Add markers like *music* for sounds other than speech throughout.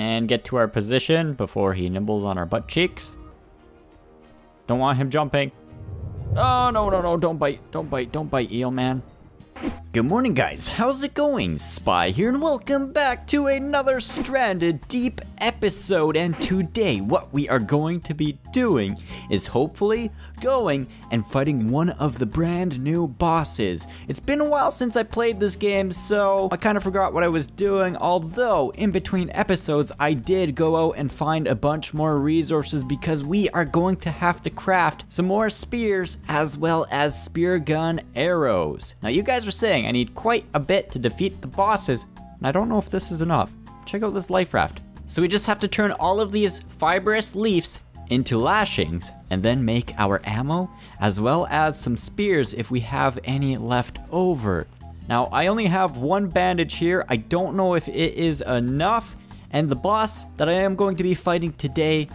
and get to our position before he nibbles on our butt cheeks. Don't want him jumping. Oh, no, no, no, don't bite, don't bite, don't bite, eel man. Good morning, guys. How's it going? Spy here, and welcome back to another Stranded Deep episode. And today, what we are going to be doing is hopefully going and fighting one of the brand new bosses. It's been a while since I played this game, so I kind of forgot what I was doing. Although, in between episodes, I did go out and find a bunch more resources because we are going to have to craft some more spears as well as spear gun arrows. Now, you guys were saying I need quite a bit to defeat the bosses, and I don't know if this is enough. Check out this life raft. So we just have to turn all of these fibrous leaves into lashings and then make our ammo as well as some spears if we have any left over. Now I only have one bandage here. I don't know if it is enough and the boss that I am going to be fighting today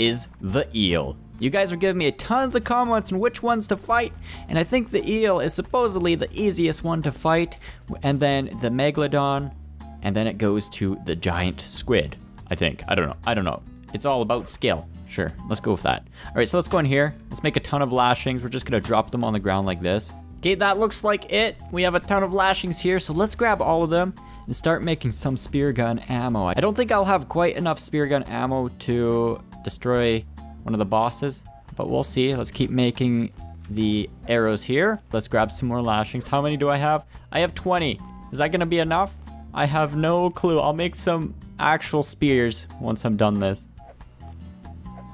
is the eel. You guys are giving me tons of comments on which ones to fight, and I think the eel is supposedly the easiest one to fight, and then the megalodon, and then it goes to the giant squid. I think. I don't know. I don't know. It's all about skill. Sure, let's go with that. All right, so let's go in here. Let's make a ton of lashings. We're just gonna drop them on the ground like this. Okay, that looks like it. We have a ton of lashings here, so let's grab all of them and start making some spear gun ammo. I don't think I'll have quite enough spear gun ammo to destroy one of the bosses, but we'll see. Let's keep making the arrows here. Let's grab some more lashings. How many do I have? I have 20. Is that gonna be enough? I have no clue. I'll make some actual spears once I'm done this.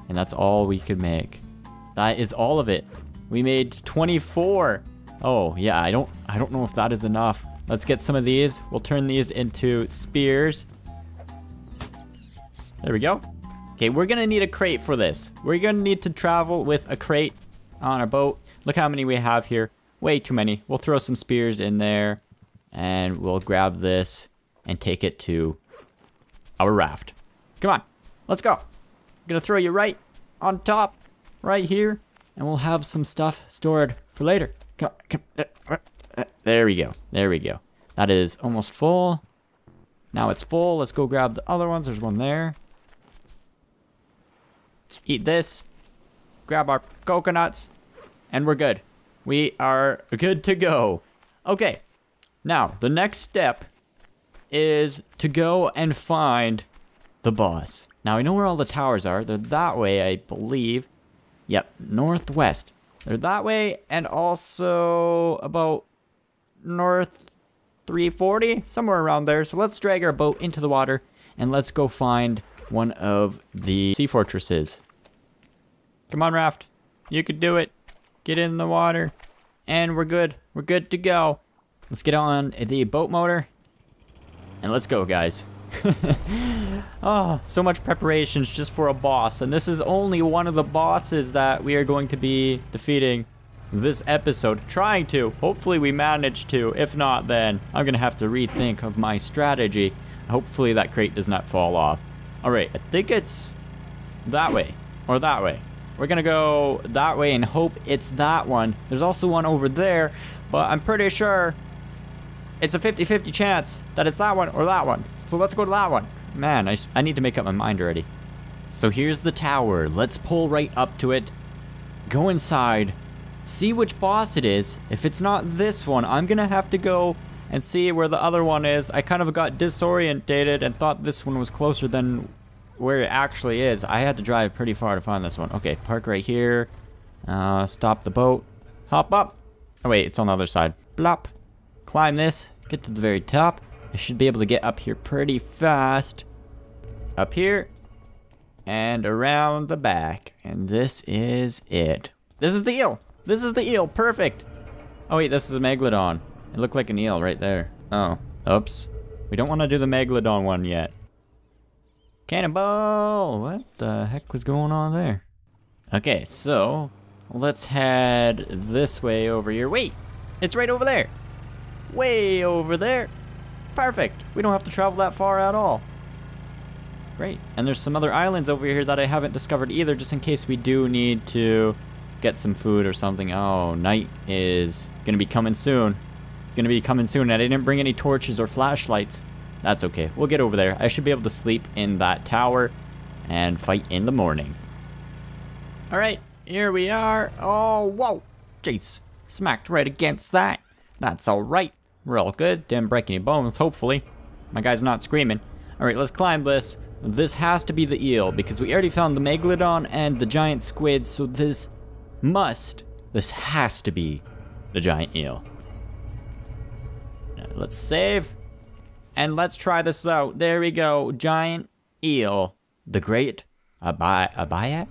And that's all we could make. That is all of it. We made 24. Oh, yeah, I don't I don't know if that is enough. Let's get some of these. We'll turn these into spears. There we go. Okay, we're gonna need a crate for this. We're gonna need to travel with a crate on our boat. Look how many we have here. Way too many. We'll throw some spears in there and we'll grab this and take it to our raft. Come on, let's go. I'm gonna throw you right on top, right here, and we'll have some stuff stored for later. Come, come, uh, uh, uh, there we go. There we go. That is almost full. Now it's full. Let's go grab the other ones. There's one there. Eat this. Grab our coconuts. And we're good. We are good to go. Okay. Now, the next step is to go and find the boss. Now, I know where all the towers are. They're that way, I believe. Yep, northwest. They're that way and also about north 340, somewhere around there. So let's drag our boat into the water and let's go find one of the sea fortresses. Come on, Raft. You could do it. Get in the water. And we're good. We're good to go. Let's get on the boat motor and let's go, guys. oh, *laughs* so much preparations just for a boss. And this is only one of the bosses that we are going to be defeating this episode. Trying to. Hopefully we manage to. If not, then I'm going to have to rethink of my strategy. Hopefully that crate does not fall off. Alright, I think it's that way. Or that way. We're going to go that way and hope it's that one. There's also one over there. But I'm pretty sure it's a 50-50 chance that it's that one or that one. So let's go to that one. Man, I, I need to make up my mind already. So here's the tower. Let's pull right up to it. Go inside. See which boss it is. If it's not this one, I'm going to have to go and see where the other one is. I kind of got disorientated and thought this one was closer than where it actually is. I had to drive pretty far to find this one. Okay, park right here. Uh, stop the boat. Hop up. Oh wait, it's on the other side. Blop climb this, get to the very top. I should be able to get up here pretty fast. Up here, and around the back. And this is it. This is the eel. This is the eel. Perfect. Oh, wait, this is a megalodon. It looked like an eel right there. Oh, oops. We don't want to do the megalodon one yet. Cannonball! What the heck was going on there? Okay, so let's head this way over here. Wait, it's right over there way over there. Perfect. We don't have to travel that far at all. Great. And there's some other islands over here that I haven't discovered either, just in case we do need to get some food or something. Oh, night is going to be coming soon. It's going to be coming soon. And I didn't bring any torches or flashlights. That's okay. We'll get over there. I should be able to sleep in that tower and fight in the morning. All right, here we are. Oh, whoa. Jeez, smacked right against that. That's all right. We're all good. Didn't break any bones, hopefully. My guy's not screaming. All right, let's climb this. This has to be the eel because we already found the megalodon and the giant squid, so this must, this has to be the giant eel. Let's save. And let's try this out. There we go. Giant eel. The great Abaia? Abaia?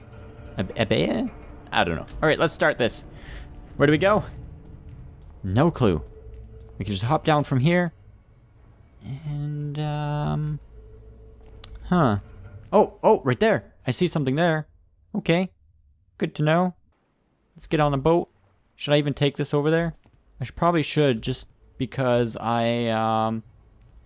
Abaia? I don't know. All right, let's start this. Where do we go? No clue. We can just hop down from here. And, um... Huh. Oh, oh, right there. I see something there. Okay. Good to know. Let's get on the boat. Should I even take this over there? I should, probably should, just because I, um...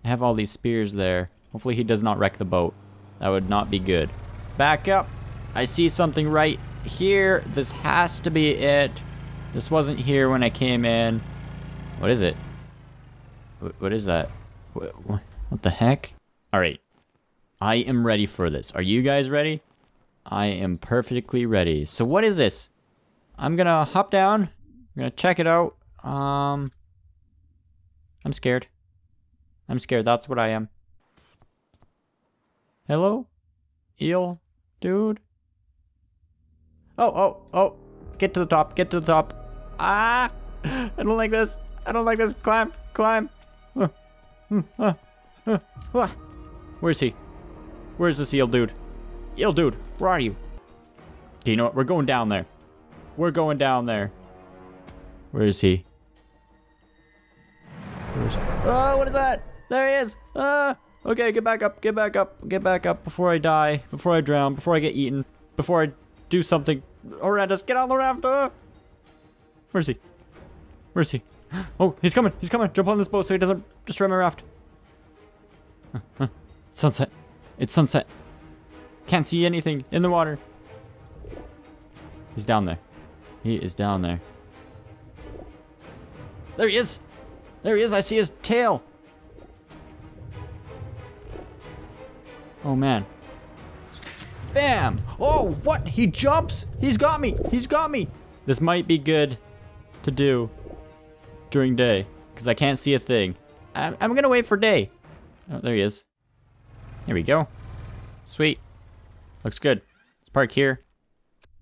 have all these spears there. Hopefully he does not wreck the boat. That would not be good. Back up. I see something right here. This has to be it. This wasn't here when I came in. What is it? What is that? What, the heck? All right. I am ready for this. Are you guys ready? I am perfectly ready. So what is this? I'm gonna hop down. I'm gonna check it out. Um, I'm scared. I'm scared. That's what I am. Hello? Eel? Dude? Oh, oh, oh. Get to the top. Get to the top. Ah! *laughs* I don't like this. I don't like this. Climb. Climb. *laughs* Where's he? Where's this eel dude? Eel dude, where are you? Okay, you know what? We're going down there. We're going down there. Where is he? Where's... Oh, what is that? There he is. Ah! Okay, get back up. Get back up. Get back up before I die. Before I drown. Before I get eaten. Before I do something horrendous. Get on the raft. Ah! Where's he? Where's he? *gasps* Oh, he's coming. He's coming. Jump on this boat so he doesn't destroy my raft. sunset. It's sunset. Can't see anything in the water. He's down there. He is down there. There he is. There he is. I see his tail. Oh, man. Bam! Oh, what? He jumps! He's got me! He's got me! This might be good to do during day, because I can't see a thing. I'm, I'm gonna wait for day. Oh, there he is. Here we go. Sweet. Looks good. Let's park here.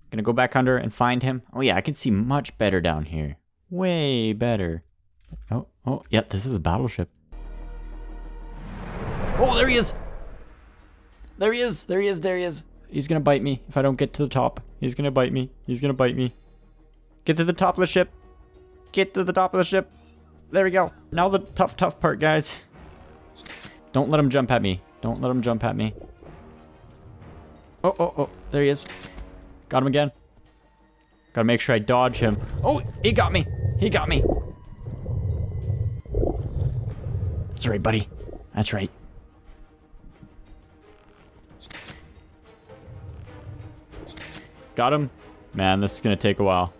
Gonna go back under and find him. Oh yeah, I can see much better down here. Way better. Oh, oh, yeah, this is a battleship. Oh, there he is! There he is! There he is! There he is! He's gonna bite me if I don't get to the top. He's gonna bite me. He's gonna bite me. Get to the top of the ship. Get to the top of the ship. There we go. Now the tough, tough part, guys. Don't let him jump at me. Don't let him jump at me. Oh, oh, oh. There he is. Got him again. Gotta make sure I dodge him. Oh, he got me. He got me. That's right, buddy. That's right. Got him? Man, this is gonna take a while.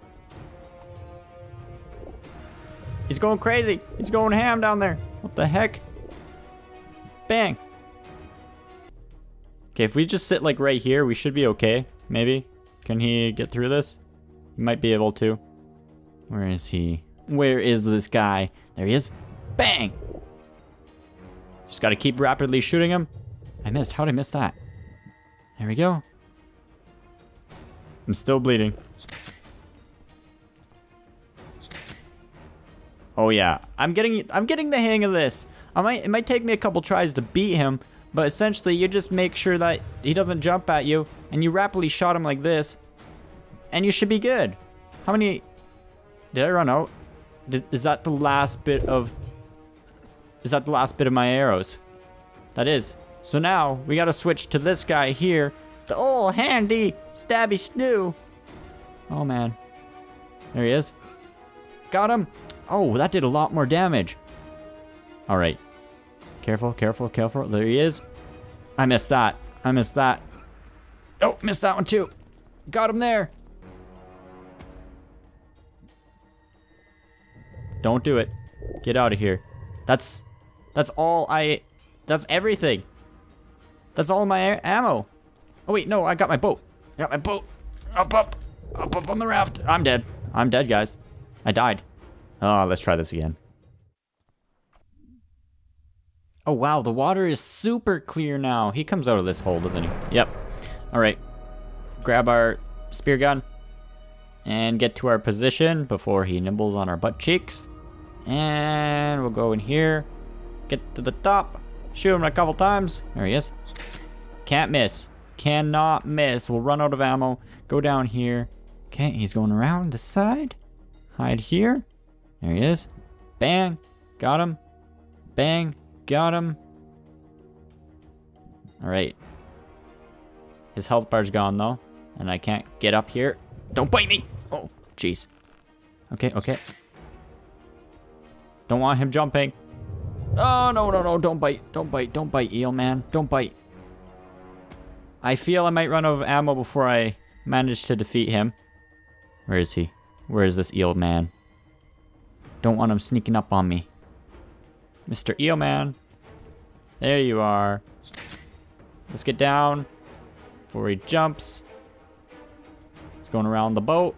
He's going crazy. He's going ham down there. What the heck? Bang. Okay, if we just sit like right here, we should be okay. Maybe. Can he get through this? He might be able to. Where is he? Where is this guy? There he is. Bang! Just gotta keep rapidly shooting him. I missed. How'd I miss that? There we go. I'm still bleeding. Oh yeah, I'm getting I'm getting the hang of this. I might it might take me a couple tries to beat him, but essentially you just make sure that he doesn't jump at you and you rapidly shot him like this and you should be good. How many did I run out? Did, is that the last bit of is that the last bit of my arrows? That is. So now we gotta switch to this guy here the old handy stabby snoo. Oh man. There he is. Got him. Oh, that did a lot more damage. All right. Careful, careful, careful. There he is. I missed that. I missed that. Oh, missed that one too. Got him there. Don't do it. Get out of here. That's that's all I That's everything. That's all my ammo. Oh wait, no, I got my boat. I got my boat. Up, up, up, up on the raft. I'm dead. I'm dead, guys. I died. Oh, let's try this again. Oh wow, the water is super clear now. He comes out of this hole, doesn't he? Yep. All right. Grab our spear gun and get to our position before he nibbles on our butt cheeks. And we'll go in here, get to the top, shoot him a couple times. There he is. Can't miss. Cannot miss. We'll run out of ammo. Go down here. Okay, he's going around the side. Hide here. There he is. Bang. Got him. Bang. Got him. Alright. His health bar's gone though. And I can't get up here. Don't bite me! Oh, jeez. Okay, okay. Don't want him jumping. Oh, no, no, no. Don't bite. Don't bite. Don't bite, eel man. Don't bite. I feel I might run out of ammo before I manage to defeat him. Where is he? Where is this eel man? Don't want him sneaking up on me. Mr. Eel Man. There you are. Let's get down before he jumps. He's going around the boat.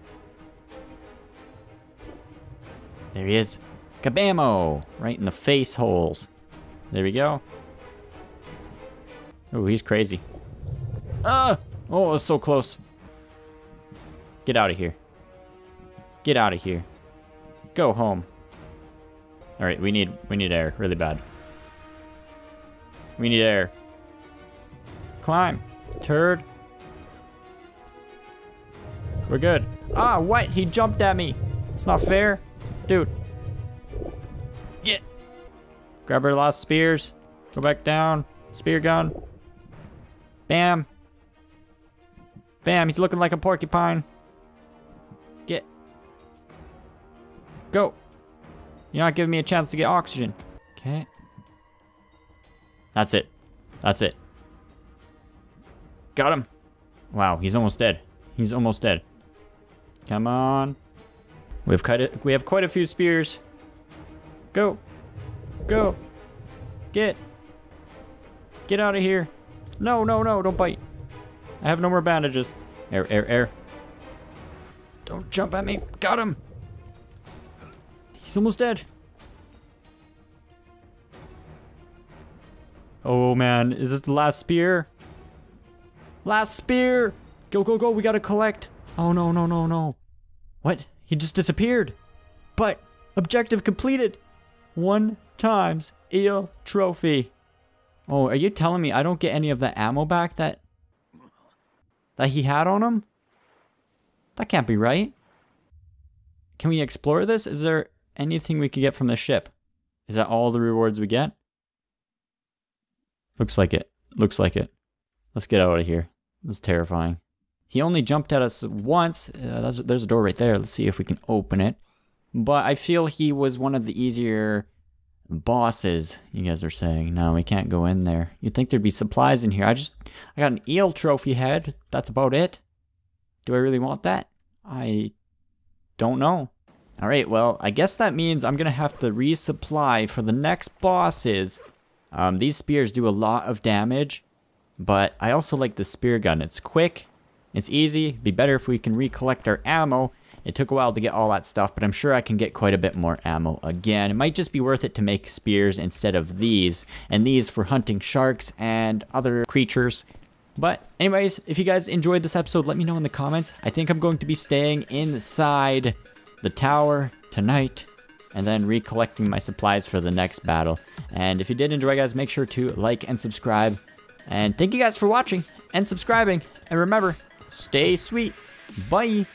There he is. Kabamo! Right in the face holes. There we go. Oh, he's crazy. Ah! Oh, it was so close. Get out of here. Get out of here. Go home. All right, we need we need air really bad. We need air. Climb, turd. We're good. Ah, what? He jumped at me. It's not fair, dude. Get. Grab our last spears. Go back down. Spear gun. Bam. Bam. He's looking like a porcupine. Get. Go. You're not giving me a chance to get oxygen. Okay. That's it. That's it. Got him. Wow, he's almost dead. He's almost dead. Come on. We've cut it. We have quite a few spears. Go. Go. Get. Get out of here. No, no, no, don't bite. I have no more bandages. Air, air, air. Don't jump at me. Got him. He's almost dead. Oh man, is this the last spear? Last spear! Go, go, go, we gotta collect. Oh no, no, no, no. What? He just disappeared. But, objective completed. One times eel trophy. Oh, are you telling me I don't get any of the ammo back that that he had on him? That can't be right. Can we explore this? Is there anything we could get from the ship? Is that all the rewards we get? Looks like it. Looks like it. Let's get out of here. That's terrifying. He only jumped at us once. Uh, there's a door right there. Let's see if we can open it. But I feel he was one of the easier bosses, you guys are saying. No, we can't go in there. You'd think there'd be supplies in here. I just, I got an eel trophy head. That's about it. Do I really want that? I don't know. All right, well, I guess that means I'm to have to resupply for the next bosses. Um, these spears do a lot of damage, but I also like the spear gun. It's quick, it's easy, be better if we can recollect our ammo. It took a while to get all that stuff, but I'm sure I can get quite a bit more ammo again. It might just be worth it to make spears instead of these, and these for hunting sharks and other creatures. But anyways, if you guys enjoyed this episode, let me know in the comments. I think I'm going to be staying inside the tower tonight and then recollecting my supplies for the next battle. And if you did enjoy, guys, make sure to like and subscribe. And thank you guys for watching and subscribing. And remember, stay sweet. Bye.